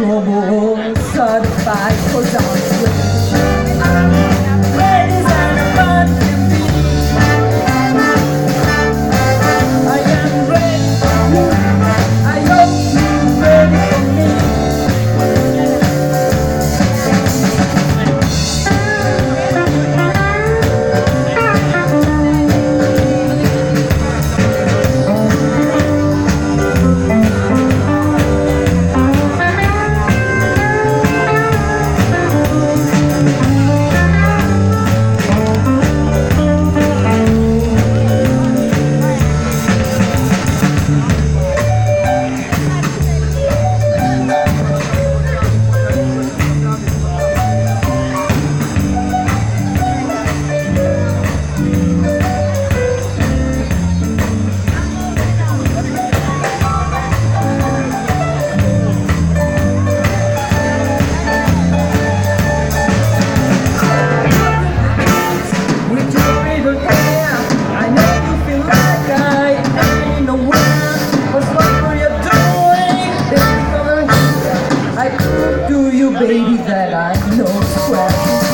못 살아 baby, that I know square.